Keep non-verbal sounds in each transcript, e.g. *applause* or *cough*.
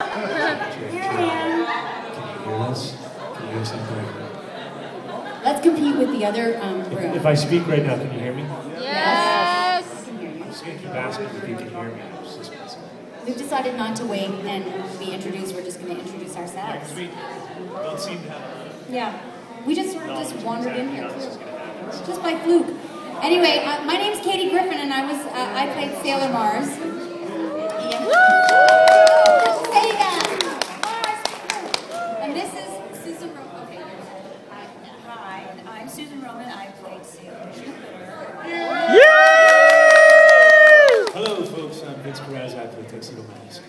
Here I am. Can you hear us? Can you hear us? Let's compete with the other um, If, room. if I speak right now, can you hear me? Yes. I can hear you. I'm just gonna keep asking if you can hear me. It's just possible. We've decided not to wait and be introduced. We're just going to introduce ourselves. because we don't seem to have Yeah. We just sort of just knowledge wandered in here how this is too. gonna happen. Just by fluke. Anyway, uh, my name's Katie Griffin, and I was uh, I played Sailor Mars. Yeah. Say that. Mars. And this is Susan. Ro- okay. Hi, and I'm Susan Roman. I played Sailor Jupiter. Hello, folks. I'm Vince Corazza. I play Tuxedo Mask.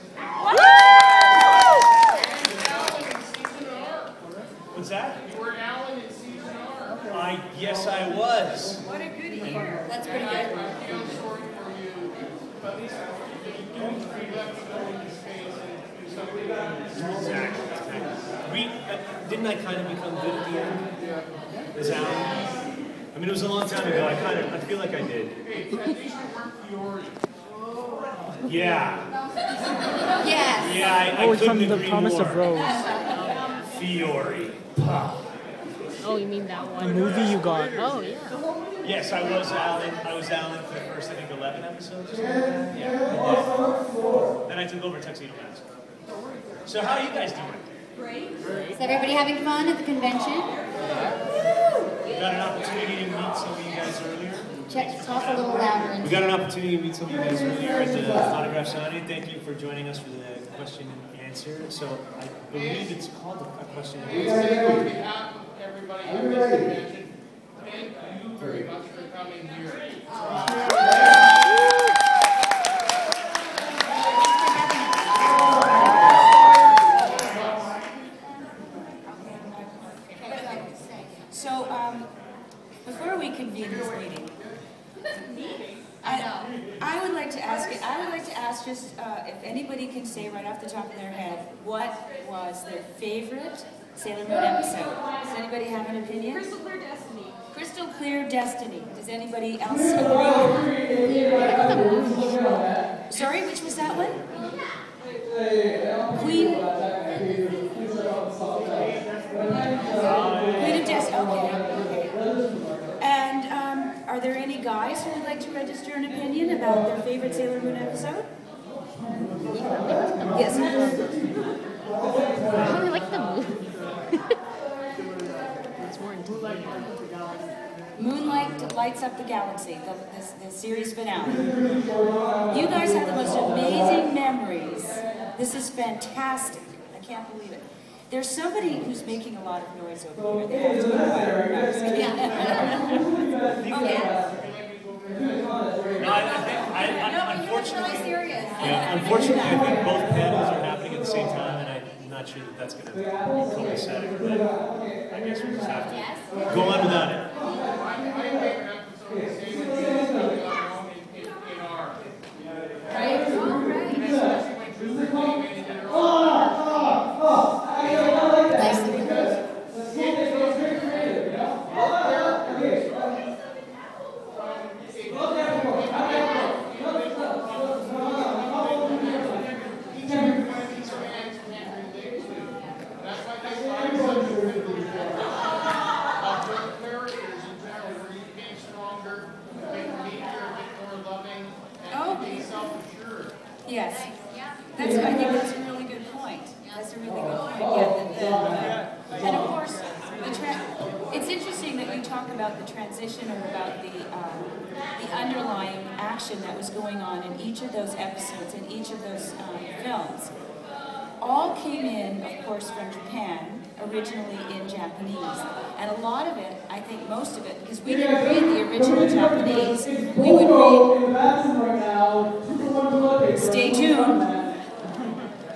What's that? You were Alan in season R. I yes, I was. What a good year. That's pretty good. Exactly. We uh, didn't I kind of become good at the end? As Alan? I mean, it was a long time ago. I kind of I feel like I did. Yeah. Yes. Yeah, I, I Oh, it's couldn't from the Promise more. of Rose, Fiore. Oh, you mean that one? the movie you got. Oh, yeah. Yes, I was Alan. I was Alan for the first, I think, 11 episodes. or something like that. Yeah. Then, then I took over Tuxedo Mask. So how are you guys doing? Great. Is everybody having fun at the convention? Got an opportunity to meet some of you guys earlier. Check, talk a little louder. We got an opportunity to meet some of you guys earlier at the autograph signing. Thank you for joining us for the question and answer. So I believe it's called a question and answer. On behalf of everybody at this convention, thank you very much for coming here. So, um, before we convene this meeting, I, I would like to ask, I would like to ask just, uh, if anybody can say right off the top of their head, what was their favorite Sailor Moon episode? Does anybody have an opinion? Crystal Clear Destiny. Crystal Clear Destiny. Does anybody else agree? Sorry, which was that one? Queen. Queen of Destiny, okay. okay. And um, are there any guys who would like to register an opinion about their favorite Sailor Moon episode? Yes. I really like the *laughs* it's Moonlight lights up the galaxy, the, the, the series finale. You guys have the most amazing memories. This is fantastic. I can't believe it. There's somebody who's making a lot of noise over here. They have to be quiet. No, I'm *laughs* okay. No, I, I think, I, I, no, you're unfortunately, yeah, *laughs* unfortunately, I think both panels are happening at the same time, and I'm not sure that that's going to be coincide. But I guess we just have to go on without it. My favorite episode is Sailor Jupiter on in, in, in R. Especially when Jupiter came in and did her own. Nice to meet you. That's why they find such a good of the characters in general, where you became stronger, a bit meeker, a bit more loving, Oh. and being self-assured. Yes. That's, I think that's a really good point. That's a really good point. Yeah, the, the, uh, and of course, the tra- it's interesting that you talk about the transition or about the, um, the underlying action that was going on in each of those episodes, in each of those um, films. All came in, of course, from Japan, originally in Japanese. And a lot of it, I think most of it, because we didn't read the original Japanese, we would read Stay tuned.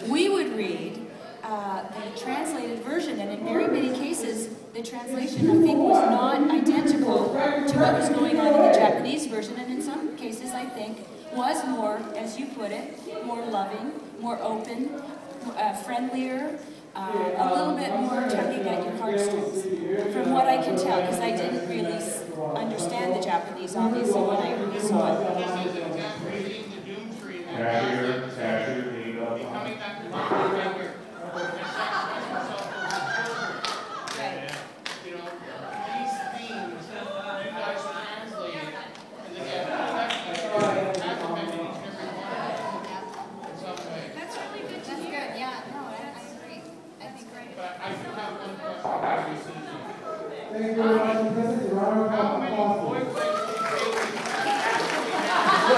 We would read uh, the translated version, and in very many cases, the translation, I think, was not identical to what was going on in the Japanese version, and in some cases, I think, was more, as you put it, more loving, more open, uh, friendlier, uh, a little bit more tugging at your heartstrings, from what I can tell, because I didn't really understand the Japanese, obviously, when I saw it. This is exactly reading the Doom Tree in that Catcher, process. catcher, being up. Becoming that figure. And sacrifice himself for his children. You know, these themes, you guys translated, and again, technically, haven't been in each and every one in some way. That's really good That's good, yeah, no, I, I agree. That's great. But I do have one question for you, Susan. Thank you very much, Mr. President. Your Honor, How many applause. boyfriends do you actually have?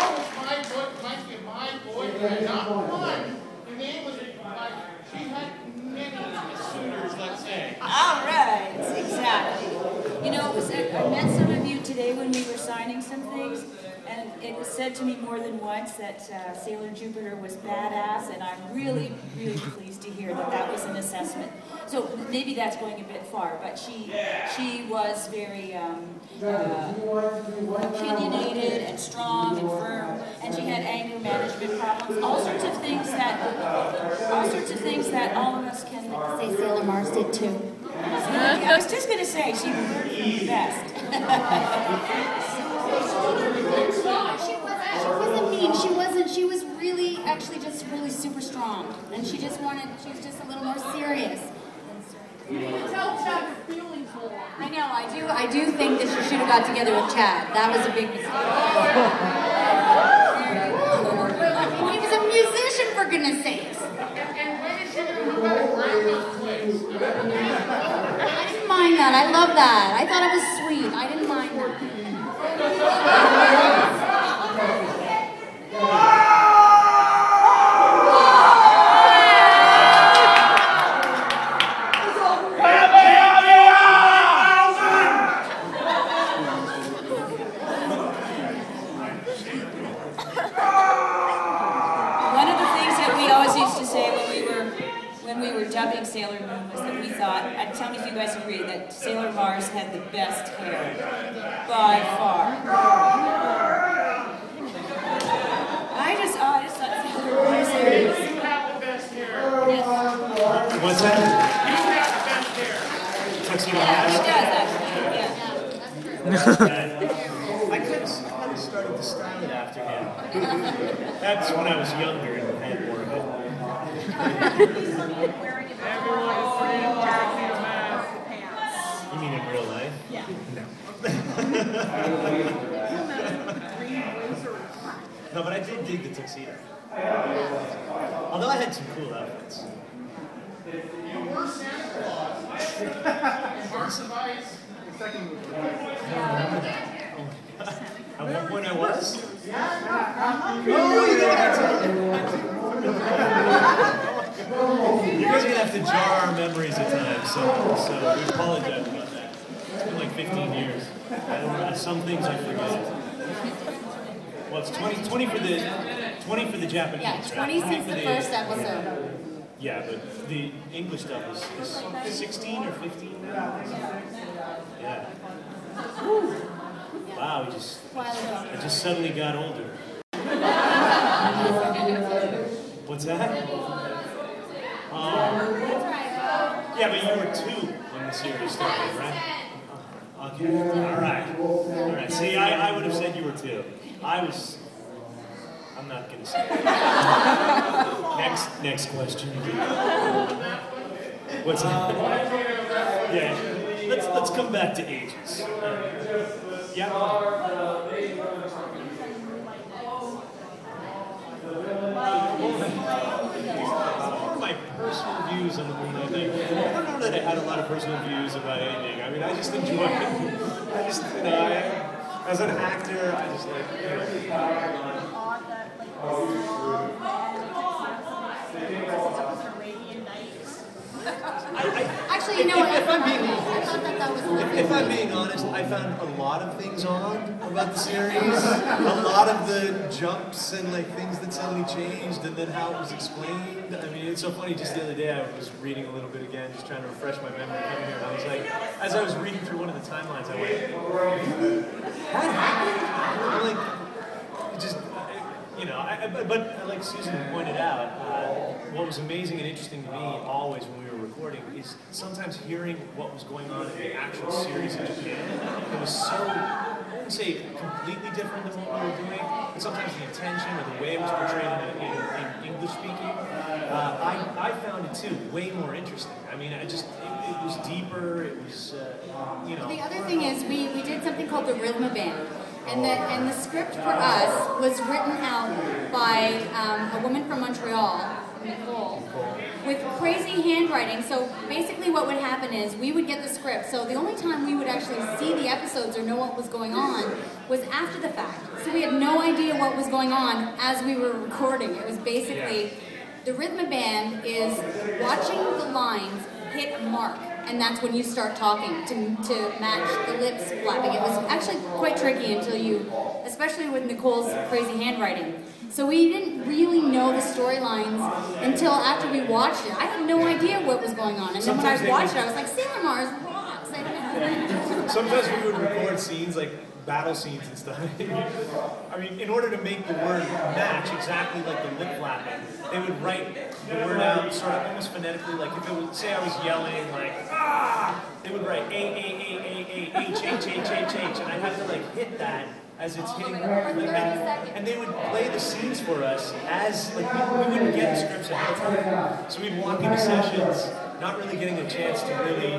Oh, it's my boy, might be my boyfriend, not one. The name was, like, she had many suitors, let's say. All right, exactly. You know, it was, I met some of you today when we were signing some things, and it was said to me more than once that uh, Sailor Jupiter was badass, and I'm really, really pleased to hear that that was an assessment. So maybe that's going a bit far, but she, she was very um, uh, opinionated and strong and firm, and she had anger management problems, all sorts of things that, all sorts of things that all of us can Say Sailor Mars did too. I was just gonna say, she learned from the best. *laughs* She wasn't, she wasn't mean, she wasn't, she was really, actually just really super strong. And she just wanted, she was just a little more serious. Tell Chad feelings more. I know, I do, I do think that she should have got together with Chad. That was a big mistake. he was a musician, for goodness sakes. I didn't mind that, I love that. I thought it was sweet, I didn't mind that. One of the things that we always used to say when we were when we were dubbing Sailor Moon was that we thought, and tell me if you guys agree, that Sailor Mars had the best hair by far. I just, oh, I just thought Sailor Mars hair was. You have the best hair. What's that? You have the best hair. Tuxedo Yeah, she Mask? does actually. Yeah. I kind of, kind of started to style it after him. That's when I was younger and had more of it. You mean in real life? Yeah. No. *laughs* no, but I did dig the tuxedo. Although I had some cool outfits. You were Santa Claus. Hearts of Ice. I remember that. At one point I was? Oh, you know what? You guys are gonna have to jar our memories at times, so, so we apologize about that. It's been like 15 years. I don't, some things I forget. Well, it's 20, 20 for the 20 for the Japanese. Yeah, right? 20 since for the first episode. Yeah, but the English stuff is, is 16 or 15 now. Yeah. Wow, we just. I just suddenly got older. What's that? Um, yeah, but you were two when the series started, right? Okay, all right. All right. See, I, I would have said you were two. I was. I'm not gonna say. It. next, next question. What's that? Yeah. Let's let's come back to ages. Yeah. my personal views on the movie. I think I don't know that I had a lot of personal views about anything. I mean, I just enjoy it. I just, you know, I, as an actor, I just like. You know, *laughs* Actually, you know what? I if I'm thought, being I thought that that was If, if I'm being honest, I found a lot of things odd about the series. A lot of the jumps and like things that suddenly changed, and then how it was explained. I mean, it's so funny. Just the other day, I was reading a little bit again, just trying to refresh my memory coming here. And I was like, as I was reading through one of the timelines, I went, "That happened." I'm like, just. You know, I, but, but like Susan pointed out, uh, what was amazing and interesting to me always when we were recording is sometimes hearing what was going on in the actual series in Japan. It was so I wouldn't say completely different than what we were doing, but sometimes the intention or the way it was portrayed in, in, in English speaking, uh, I, I found it too way more interesting. I mean, I just, it, it was deeper, it was, uh, you know. The other thing is, we, we did something called the Rhythm Band. And the, and the script for us was written out by um, a woman from Montreal, Nicole, with crazy handwriting. So basically, what would happen is we would get the script. So the only time we would actually see the episodes or know what was going on was after the fact. So we had no idea what was going on as we were recording. It was basically the rhythm band is watching the lines hit a mark. And that's when you start talking to, to match the lips flapping. It was actually quite tricky until you, especially with Nicole's crazy handwriting. So we didn't really know the storylines until after we watched it. I had no idea what was going on. And then when I watched it, I was like, Sailor Mars rocks. *laughs* Sometimes we would record scenes like battle scenes and stuff. *laughs* I mean, in order to make the word match exactly like the lip flapping, they would write the word out sort of almost phonetically. Like if it was, say I was yelling like ah, they would write A A A A A H H H H H, and I'd have to like hit that as it's hitting. And, and they would play the scenes for us as like we, we wouldn't get the scripts ahead of time, so we'd walk into sessions not really getting a chance to really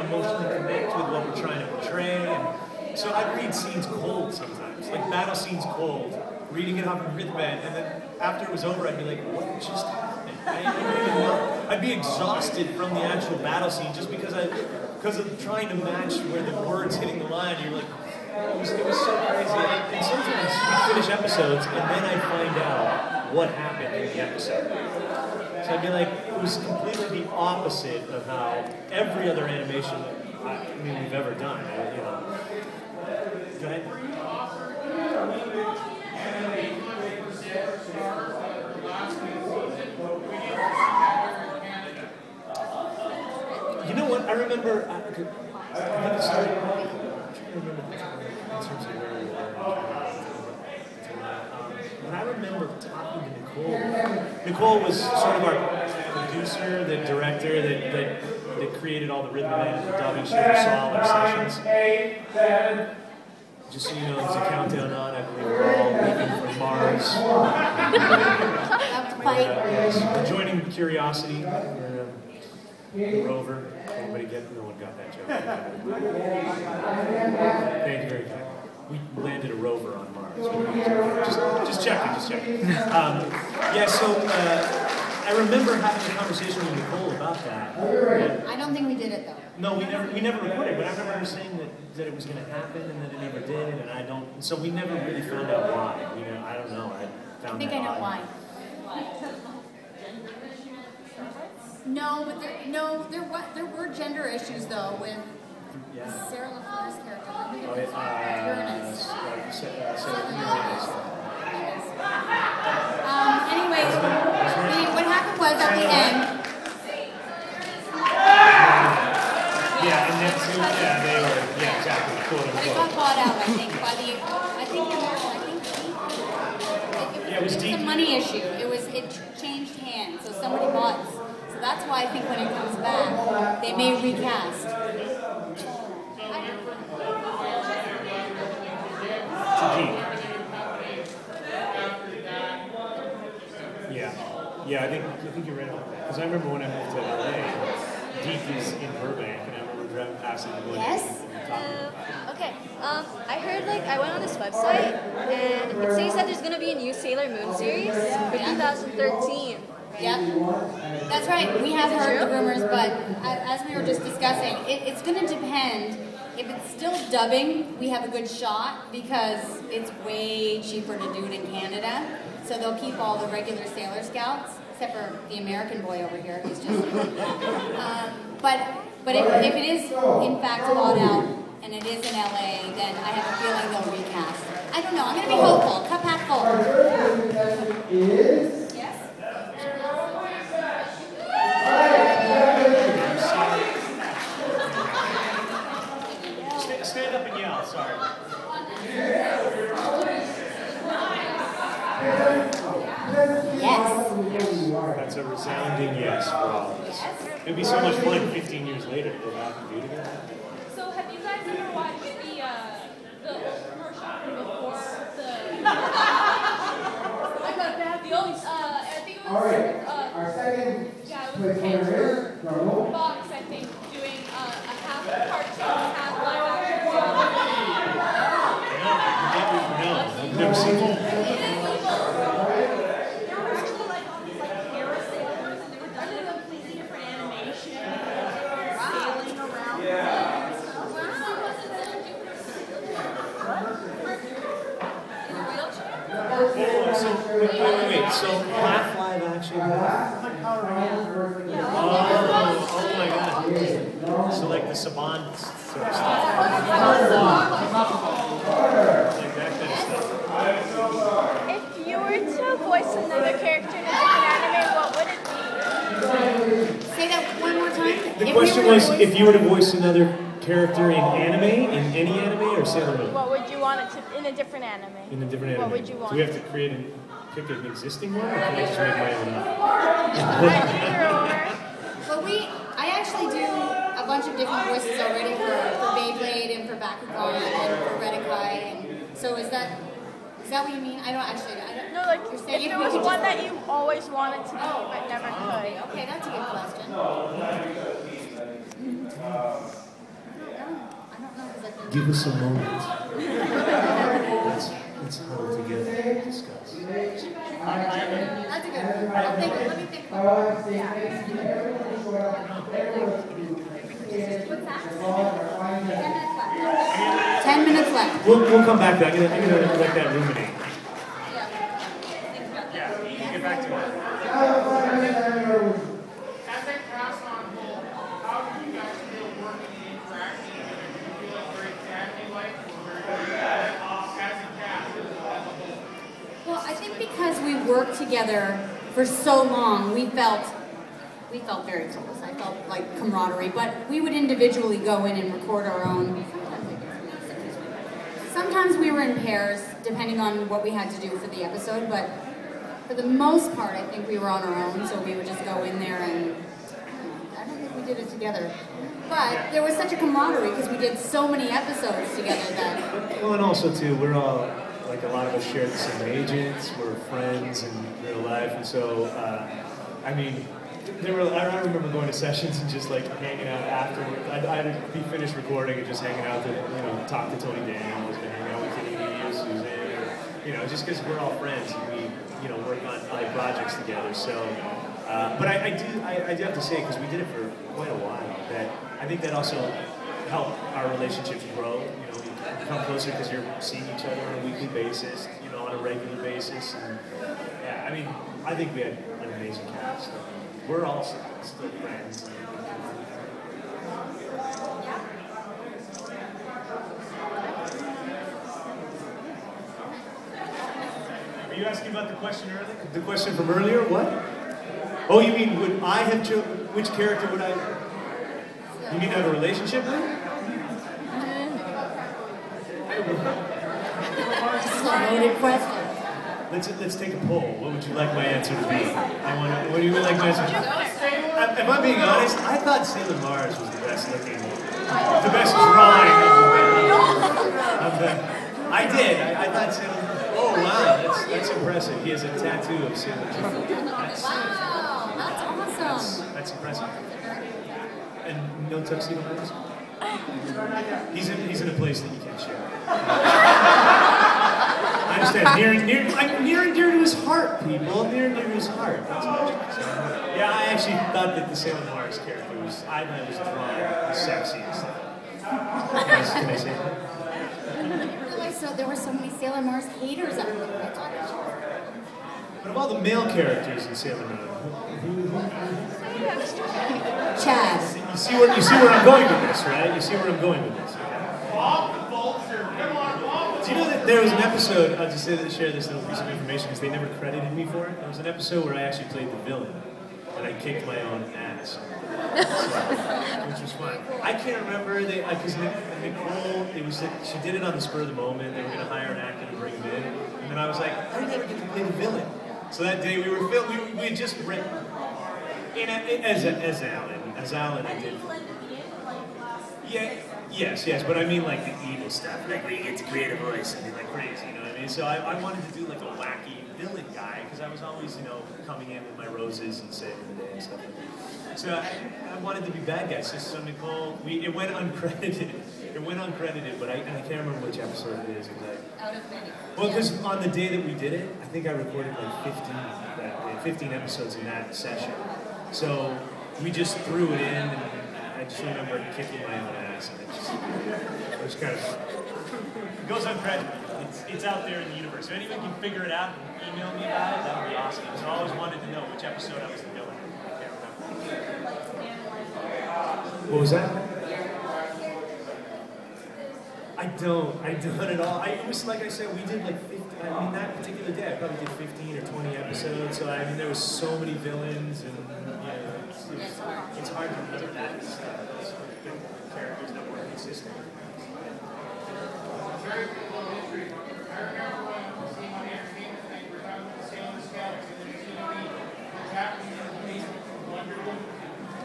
emotionally connect with what we're trying to portray. And so I'd read scenes cold sometimes, like battle scenes cold, reading it off of rhythm band, and then after it was over, I'd be like, what just happened? I. I'd be exhausted from the actual battle scene just because I, because of trying to match where the words hitting the line. You're like, it was, it was so crazy. And, sometimes we finish episodes, and then I'd find out what happened in the episode. So I'd be like, it was completely the opposite of how every other animation I, I mean we've ever done. You know. You know what? I remember. Uh, I, trying remember time in terms of where we were. But I remember talking to Nicole. Nicole was sort of our producer, the director that, that, created all the rhythm and the dubbing. All our sessions. Just so you know, there's a countdown on. I believe we're all leaving for Mars. *laughs* Have to fight. Yes. Joining Curiosity. The rover. Anybody get? No one got that joke. Thank you very much. We landed a rover on Mars. Just, just checking, just checking. Um, yeah, so uh, I remember having a conversation with Nicole about that. I don't think we did it though. No, we never we never recorded, but I remember her saying that, that it was going to happen and that it never did, and I don't. So we never really found out why. You know, I don't know. I I found think that I know odd. why. No, but there, no, there were, there were gender issues though with Yeah. Sarah LaFleur's character. I it Oh, was yeah, uh, uh, so- uh, so- Uranus. Um, anyway, the, what happened was at the end, Yeah, and that's yeah, they were yeah, exactly. Quote they unquote. got bought out, I think, by the, I think, I think, it, was a money issue. It was, it changed hands, so somebody bought, so that's why I think when it comes back, they may recast. Yeah, yeah, I think I think you're right about that. Because I remember when I moved to LA, DiC is in Burbank, and I remember driving past it. Yes? About it. Okay, um, I heard like I went on this website and it says that there's gonna be a new Sailor Moon series for 2013. Yep. That's right. We have heard the rumors, but as we were just discussing, it, it's going to depend. If it's still dubbing, we have a good shot because it's way cheaper to do it in Canada. So they'll keep all the regular Sailor Scouts, except for the American boy over here. He's just. *laughs* um, but but if, if it is in fact bought out and it is in LA, then I have a feeling they'll recast. I don't know. I'm going to be hopeful. Cup half full. Is Yes. Sta- stand up and yell. Sorry. Yes. That's a resounding yes for all of us. It'd be so much fun 15 years later to go back and do it again. *laughs* All right, uh, our second yeah, place winner is Ronald. Fox, I think, doing uh, a half cartoon, half live action. Never seen that. There were actually like all these like parasailers and they were done in a completely different animation. Sailing around. and stuff. Oh, so, wait, wait, wait, so half live action? Oh, oh my god. So like the Saban sort of stuff. Like that kind of stuff. If you were to voice another character in a different anime, what would it be? Say that one more time. The question was if you were to voice another character in anime, in any anime, or Sailor Moon? What would you want it to in a different anime? In a different anime. What would you want? Do we have to create and pick an existing one, or can I just make my own up? Either or. But we, I actually do a bunch of different voices already for, for Beyblade and for Bakugan and for Redakai. And so is that, is that what you mean? I don't actually, I don't. No, like You're saying if there we was could one just- that you always wanted to be but never oh, could. Okay, that's a good question. I don't know. I don't know because Give us a moment. *laughs* let's, let's huddle together and discuss. That's a good one. I'll think, let me think. I want to say thanks to everyone who showed up. Everyone What's that? Ten minutes left. Ten minutes left. We'll, we'll come back to that. I'm gonna, I'm gonna let that ruminate. As a cast on whole, how do you guys feel working and interacting? Do you feel like very family-like or very, as a cast, as a whole? Well, I think because we worked together for so long, we felt we felt very close. I felt like camaraderie, but we would individually go in and record our own. Sometimes we were in pairs, depending on what we had to do for the episode, but for the most part, I think we were on our own, so we would just go in there and I don't think we did it together. But there was such a camaraderie because we did so many episodes together that Well, and also too, we're all like a lot of us share the same agents. We're friends in real life, and so uh, I mean, there were. I remember going to sessions and just like hanging out afterward. I'd, I'd be finished recording and just hanging out to you know talk to Tony Daniels and hang out with Kitty or Suzanne, or you know just because we're all friends and we you know work on other projects together. So. Uh, but I, I do, I, I do have to say, because we did it for quite a while, that I think that also helped our relationships grow. You know, we become closer because you're seeing each other on a weekly basis, you know, on a regular basis. And yeah, I mean, I think we had an amazing cast. We're all still friends. Are you asking about the question earlier? The question from earlier? What? Oh, you mean would I have cho- which character would I? You mean have a relationship with? this is a loaded question. Let's let's take a poll. What would you like my answer to be? I want to, What do you like my answer? to be? If I'm being honest, I thought Sailor Mars was the best looking, the best drawing of the. I did. I, I thought Sailor. Oh wow, that's that's impressive. He has a tattoo of Sailor Moon. That's, Wow, that's awesome. that's impressive. And no tuxedo mask. He's in he's in a place that you can't share. I understand. Near and near, I'm near and dear to his heart, people. Near and dear to his heart. That's what so, Yeah, I actually thought that the Sailor Mars character was, I thought it was drawn the sexiest. Can I, can say that? I didn't realize so there were so many Sailor Mars haters out there. I thought it was- But of all the male characters in Sailor Moon, Chaz. you see where you see where I'm going with this, right? You see where I'm going with this. Bob the Vulture, come on, Bob Do you know that there was an episode? I'll just say that, share this little piece of information because they never credited me for it. There was an episode where I actually played the villain, and I kicked my own ass, so, *laughs* which was fun. I can't remember they because Nicole, it was she did it on the spur of the moment. They were going to hire an actor to bring him in, and then I was like, I never get to play the villain. So that day we were film, we, we had just written. In a, as, as Alan, as Alan, I did. Yeah, Yes, yes, but I mean like the evil stuff, like where you get to create a voice and be like crazy, you know what I mean? So I, I wanted to do like a wacky villain guy because I was always, you know, coming in with my roses and saving the day and stuff like that. So I, I wanted to be bad guys. So, so Nicole, we it went *laughs* uncredited. It went uncredited, but I, I can't remember which episode it is exactly. Out of many. Well, because on the day that we did it, I think I recorded like 15 that day, 15 episodes in that session. So we just threw it in, and I just remember kicking my own ass, and it just it was kind of it goes uncredited. It's, it's out there in the universe. If anyone can figure it out and email me about it, that would be awesome. So I always wanted to know which episode I was the villain. I can't remember. What was that? I don't. I don't at all. I, it was like I said, we did like 50, I mean, that particular day, I probably did 15 or 20 episodes. So I mean, there was so many villains, and it's, it's, it's hard to remember that stuff. Those sort of big characters that were consistent. Very good little history. I remember when seeing on the entertainment thing, we're talking about the Sailor Scouts and there's gonna be what's happening in the basement from Wonder Woman,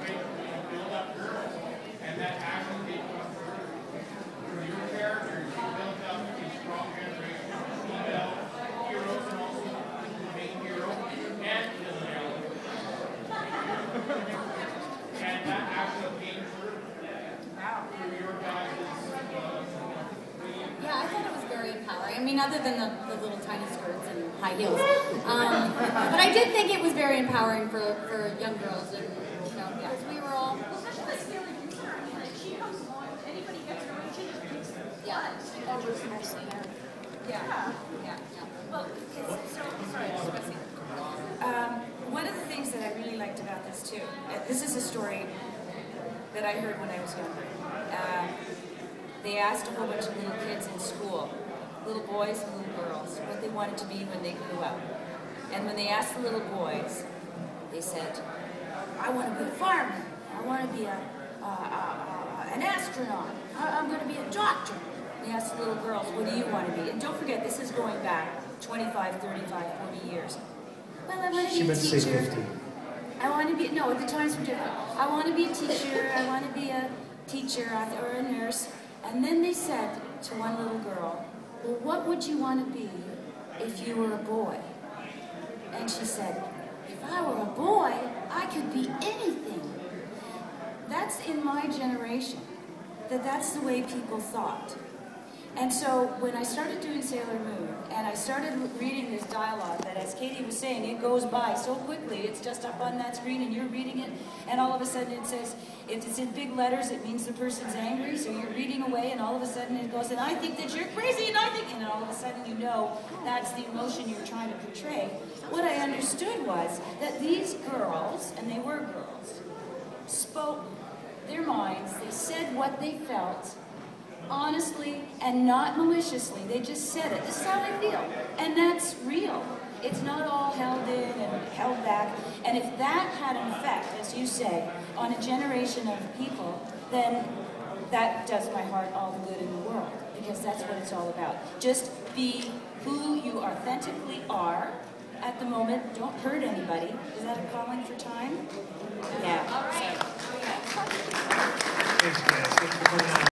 right, you know, build up girls. And that actually they come through, through your characters, you built up a strong generation of female heroes and also the main hero and villain element. And that actually came through. Through your guys' uh, Yeah, I thought it was very empowering. I mean, other than the, the little tiny skirts and high heels. Um, but I did think it was very empowering for, for young girls. And, you know, yes, we were all. Well, that's what's really concerning. Like, she comes along, anybody gets her, she just picks them. Yeah. Oh, it's mostly her. Yeah. Yeah. Well, it's, so, sorry, Espresso. um, one of the things that I really liked about this too, uh, this is a story that I heard when I was younger. Um, they asked a whole bunch of little kids in school, little boys and little girls, what they wanted to be when they grew up. And when they asked the little boys, they said, I want to be a farmer. I want to be a, uh, uh, an astronaut. I, I'm going to be a doctor. They asked the little girls, what do you want to be? And don't forget, this is going back 25, 35, 40 years. Well, I want to She be a meant to say teacher. I want to be, no, the times were different. I want to be a teacher, I want to be a teacher or a nurse. And then they said to one little girl, well, what would you want to be if you were a boy? And she said, if I were a boy, I could be anything. That's in my generation, that that's the way people thought. And so when I started doing Sailor Moon, and I started reading this dialogue that, as Katie was saying, it goes by so quickly, it's just up on that screen and you're reading it, and all of a sudden it says, if it's in big letters, it means the person's angry, so you're reading away, and all of a sudden it goes, and I think that you're crazy, and I think, and all of a sudden you know that's the emotion you're trying to portray. What I understood was that these girls, and they were girls, spoke their minds, they said what they felt, honestly and not maliciously. They just said it. This is how I feel. And that's real. It's not all held in and held back. And if that had an effect, as you say, on a generation of people, then that does my heart all the good in the world. Because that's what it's all about. Just be who you authentically are at the moment. Don't hurt anybody. Is that a calling for time? Yeah. All right. Thanks,